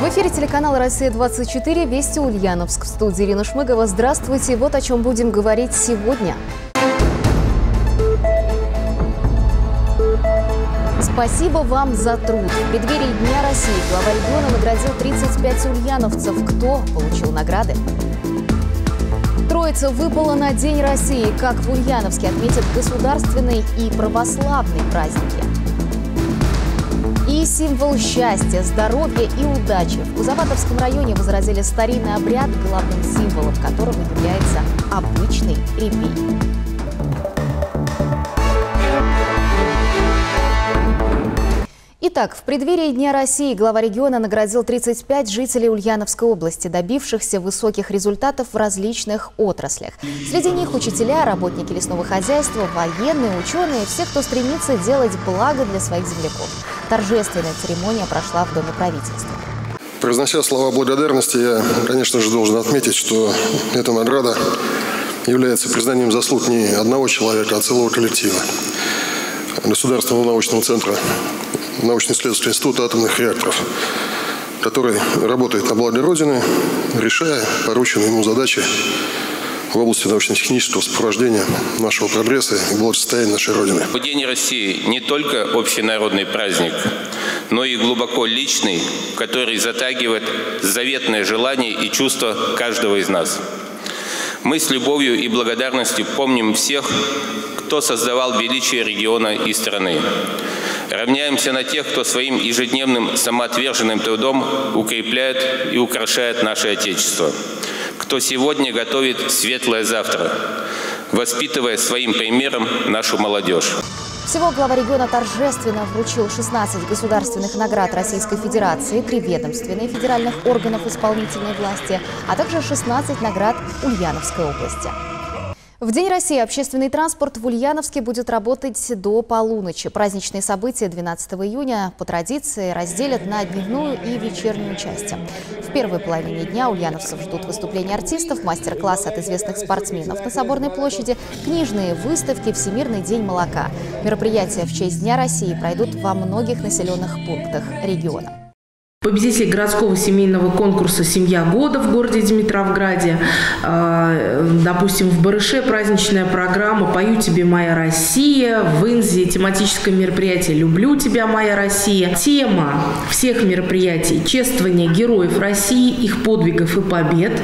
В эфире телеканала «Россия-24» Вести Ульяновск. В студии Ирина Шмыгова. Здравствуйте. Вот о чем будем говорить сегодня. Спасибо вам за труд. В преддверии Дня России глава региона наградил 35 ульяновцев. Кто получил награды? Троица выпала на День России. Как в Ульяновске отметят государственные и православные праздники. Символ счастья, здоровья и удачи. В Кузоватовском районе возразили старинный обряд, главным символом которого является обычный репей. Итак, в преддверии Дня России глава региона наградил 35 жителей Ульяновской области, добившихся высоких результатов в различных отраслях. Среди них учителя, работники лесного хозяйства, военные, ученые, все, кто стремится делать благо для своих земляков. Торжественная церемония прошла в Доме правительства. Произнося слова благодарности, я, конечно же, должен отметить, что эта награда является признанием заслуг не одного человека, а целого коллектива. Государственного научного центра научно-исследовательского института атомных реакторов, который работает на благо Родины, решая порученные ему задачи в области научно-технического сопровождения нашего прогресса и благосостояния нашей Родины. День России не только общенародный праздник, но и глубоко личный, который затрагивает заветное желание и чувство каждого из нас. Мы с любовью и благодарностью помним всех, кто создавал величие региона и страны. Равняемся на тех, кто своим ежедневным самоотверженным трудом укрепляет и украшает наше Отечество, кто сегодня готовит светлое завтра, воспитывая своим примером нашу молодежь. Всего глава региона торжественно вручил 16 государственных наград Российской Федерации, 3 ведомственные федеральных органов исполнительной власти, а также 16 наград Ульяновской области. В День России общественный транспорт в Ульяновске будет работать до полуночи. Праздничные события 12 июня по традиции разделят на дневную и вечернюю части. В первой половине дня ульяновцев ждут выступления артистов, мастер-классы от известных спортсменов на Соборной площади, книжные выставки, Всемирный день молока. Мероприятия в честь Дня России пройдут во многих населенных пунктах региона. Победитель городского семейного конкурса «Семья года» в городе Димитровграде. А, допустим, в Барыше праздничная программа «Пою тебе, моя Россия». В Инзе тематическое мероприятие «Люблю тебя, моя Россия». Тема всех мероприятий – чествование героев России, их подвигов и побед.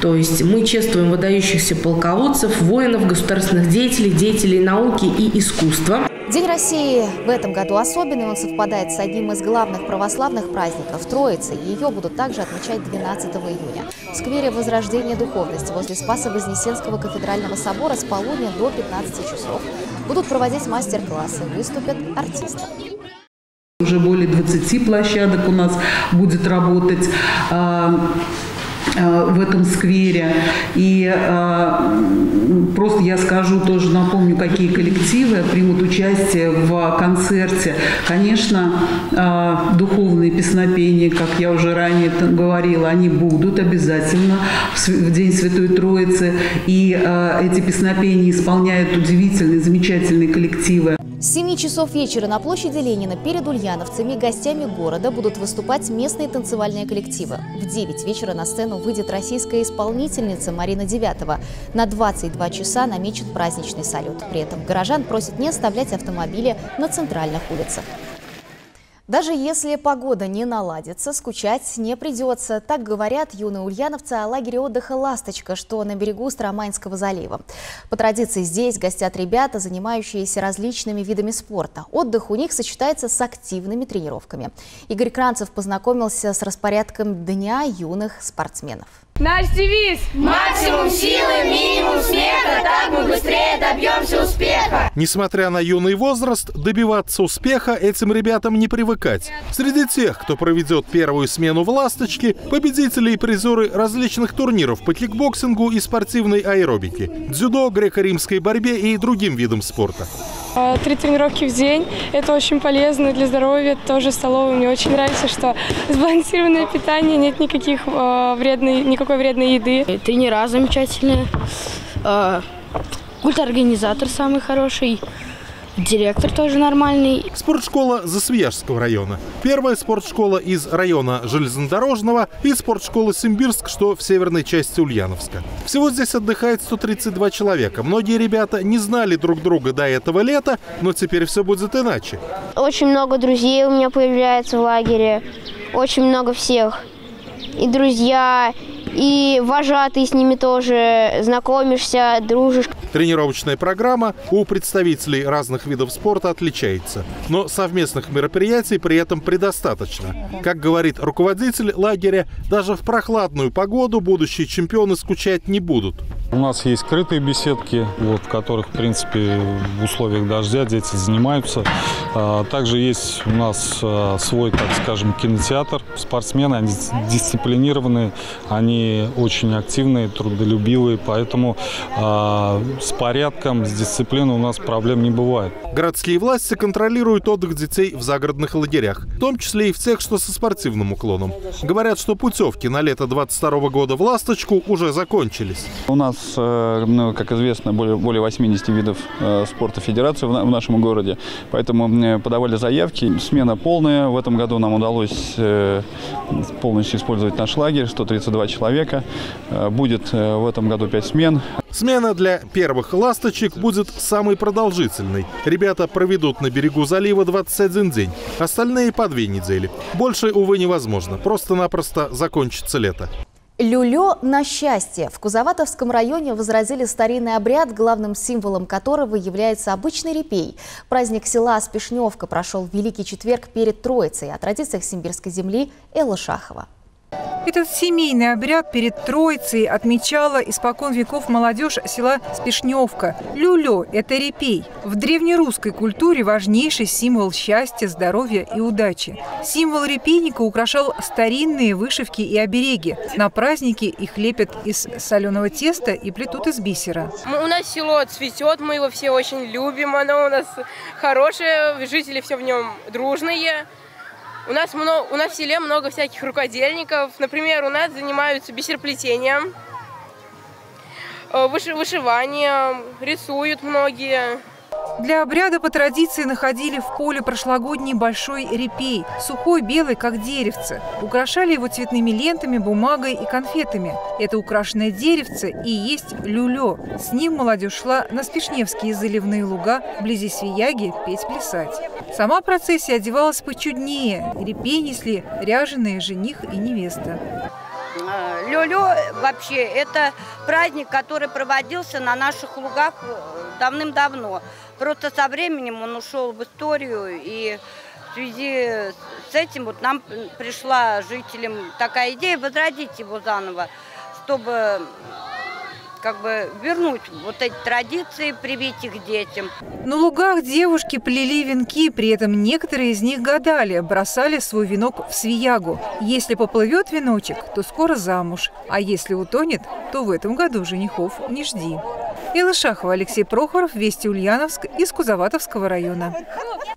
То есть мы чествуем выдающихся полководцев, воинов, государственных деятелей, деятелей науки и искусства. День России в этом году особенный. Он совпадает с одним из главных православных праздников – Троицы. Ее будут также отмечать 12 июня. В сквере Возрождения Духовности возле Спасо-Вознесенского кафедрального собора с полудня до 15 часов будут проводить мастер-классы, выступят артисты. Уже более 20 площадок у нас будет работать. Э, в этом сквере. И э, просто я скажу, тоже напомню, какие коллективы примут участие в концерте. Конечно, э, духовные песнопения, как я уже ранее говорила, они будут обязательно в, День Святой Троицы. И эти песнопения исполняют удивительные, замечательные коллективы. С 7 часов вечера на площади Ленина перед ульяновцами гостями города будут выступать местные танцевальные коллективы. В 9 вечера на сцену выйдет российская исполнительница Марина Девятова. На 22 часа намечен праздничный салют. При этом горожан просят не оставлять автомобили на центральных улицах. Даже если погода не наладится, скучать не придется. Так говорят юные ульяновцы о лагере отдыха «Ласточка», что на берегу Стромайнского залива. По традиции здесь гостят ребята, занимающиеся различными видами спорта. Отдых у них сочетается с активными тренировками. Игорь Кранцев познакомился с распорядком дня юных спортсменов. Наш девиз – максимум силы, минимум смеха, так мы быстрее добьемся успеха. Несмотря на юный возраст, добиваться успеха этим ребятам не привыкать. Среди тех, кто проведет первую смену в «Ласточке», победители и призеры различных турниров по кикбоксингу и спортивной аэробике, дзюдо, греко-римской борьбе и другим видам спорта. А, три тренировки в день. Это очень полезно для здоровья. Тоже столовая. Мне очень нравится, что сбалансированное питание, нет никаких э, вредной, никакой вредной еды. Тренера замечательные. Э, культ-организатор самый хороший. Директор тоже нормальный. Спортшкола Засвияжского района. Первая спортшкола из района Железнодорожного и спортшкола Симбирск, что в северной части Ульяновска. Всего здесь отдыхает 132 человека. Многие ребята не знали друг друга до этого лета, но теперь все будет иначе. Очень много друзей у меня появляется в лагере. Очень много всех. И друзья, и вожатые с ними тоже знакомишься, дружишь. Тренировочная программа у представителей разных видов спорта отличается, но совместных мероприятий при этом предостаточно. Как говорит руководитель лагеря, даже в прохладную погоду будущие чемпионы скучать не будут. У нас есть скрытые беседки, вот, в которых, в принципе, в условиях дождя дети занимаются. А, также есть у нас а, свой, так скажем, кинотеатр. Спортсмены, они дисциплинированные, они очень активные, трудолюбивые, поэтому э, с порядком, с дисциплиной у нас проблем не бывает. Городские власти контролируют отдых детей в загородных лагерях, в том числе и в тех, что со спортивным уклоном. Говорят, что путевки на лето 22 года в «Ласточку» уже закончились. У нас, э, ну, как известно, более, более 80 видов э, спорта федерации в нашем городе, поэтому подавали заявки. Смена полная. В этом году нам удалось э, полностью использовать наш лагерь, 132 человека. Будет в этом году 5 смен. Смена для первых ласточек будет самой продолжительной. Ребята проведут на берегу залива 21 день, остальные по две недели. Больше, увы, невозможно. Просто-напросто закончится лето. Люлё на счастье. В Кузоватовском районе возразили старинный обряд, главным символом которого является обычный репей. Праздник села Спешневка прошел в Великий четверг перед Троицей. О традициях симбирской земли Элла Шахова. Этот семейный обряд перед Троицей отмечала испокон веков молодежь села Спешневка. Люлё – это репей. В древнерусской культуре важнейший символ счастья, здоровья и удачи. Символ репейника украшал старинные вышивки и обереги. На праздники их лепят из соленого теста и плетут из бисера. У нас село цветет, мы его все очень любим, оно у нас хорошее, жители все в нем дружные. У нас, много, у нас в селе много всяких рукодельников. Например, у нас занимаются бисероплетением, э, вышиванием, рисуют многие. Для обряда по традиции находили в поле прошлогодний большой репей, сухой белый, как деревце. Украшали его цветными лентами, бумагой и конфетами. Это украшенное деревце и есть люлё. С ним молодежь шла на Спишневские заливные луга вблизи Свияги петь-плясать. Сама процессия одевалась почуднее. Репей несли ряженые жених и невеста. Люлю вообще это праздник, который проводился на наших лугах давным-давно. Просто со временем он ушел в историю, и в связи с этим вот нам пришла жителям такая идея возродить его заново, чтобы как бы вернуть вот эти традиции, привить их детям. На лугах девушки плели венки, при этом некоторые из них гадали, бросали свой венок в свиягу. Если поплывет веночек, то скоро замуж, а если утонет, то в этом году женихов не жди. Элла Шахова, Алексей Прохоров, Вести Ульяновск из Кузоватовского района.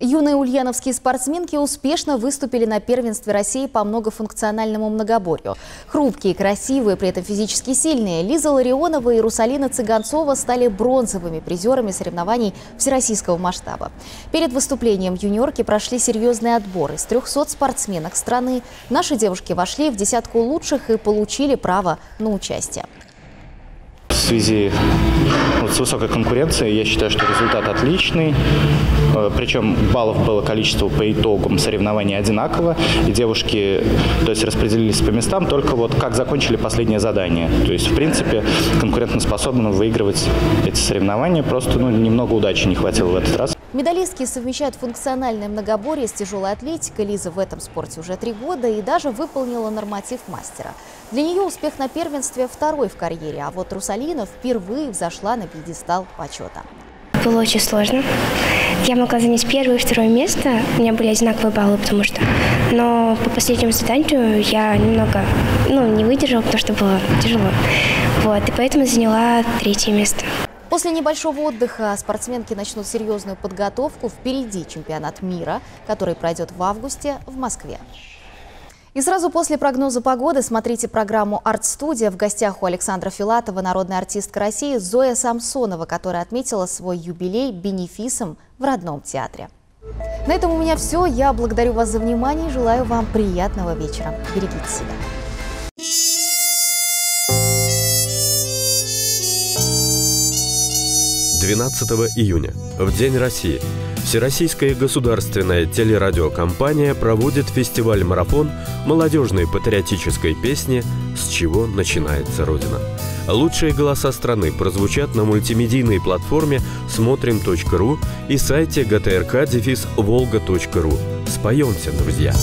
Юные ульяновские спортсменки успешно выступили на первенстве России по многофункциональному многоборью. Хрупкие, красивые, при этом физически сильные, Лиза Ларионова и Русалина Цыганцова стали бронзовыми призерами соревнований всероссийского масштаба. Перед выступлением юниорки прошли серьезный отбор. Из 300 спортсменок страны наши девушки вошли в десятку лучших и получили право на участие связи вот, с высокой конкуренцией я считаю, что результат отличный. Э, Причем баллов было количество по итогам соревнований одинаково. И девушки то есть, распределились по местам только вот как закончили последнее задание. То есть, в принципе, конкурентоспособно выигрывать эти соревнования. Просто ну, немного удачи не хватило в этот раз. Медалистки совмещают функциональное многоборье с тяжелой атлетикой. Лиза в этом спорте уже три года и даже выполнила норматив мастера. Для нее успех на первенстве второй в карьере, а вот Русалина впервые взошла на пьедестал почета. Было очень сложно. Я могла занять первое и второе место. У меня были одинаковые баллы, потому что... Но по последнему заданию я немного ну, не выдержала, потому что было тяжело. Вот, и поэтому заняла третье место. После небольшого отдыха спортсменки начнут серьезную подготовку. Впереди чемпионат мира, который пройдет в августе в Москве. И сразу после прогноза погоды смотрите программу «Арт-студия». В гостях у Александра Филатова народная артистка России Зоя Самсонова, которая отметила свой юбилей бенефисом в родном театре. На этом у меня все. Я благодарю вас за внимание и желаю вам приятного вечера. Берегите себя. 12 июня, в День России, Всероссийская государственная телерадиокомпания проводит фестиваль-марафон молодежной патриотической песни «С чего начинается Родина». Лучшие голоса страны прозвучат на мультимедийной платформе смотрим.ру и сайте gtrk-volga.ru. Споемся, друзья!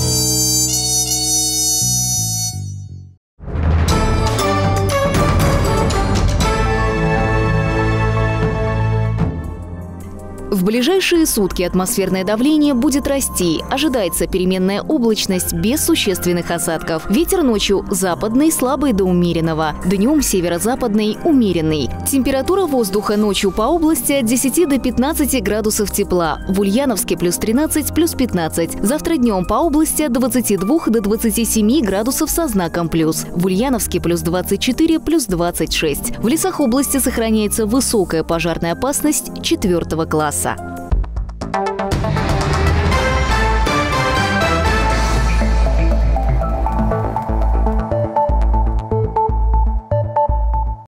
В ближайшие сутки атмосферное давление будет расти. Ожидается переменная облачность без существенных осадков. Ветер ночью западный, слабый до умеренного. Днем северо-западный, умеренный. Температура воздуха ночью по области от 10 до 15 градусов тепла. В Ульяновске плюс 13, плюс 15. Завтра днем по области от 22 до 27 градусов со знаком плюс. В Ульяновске плюс 24, плюс 26. В лесах области сохраняется высокая пожарная опасность 4 класса. Кавказа.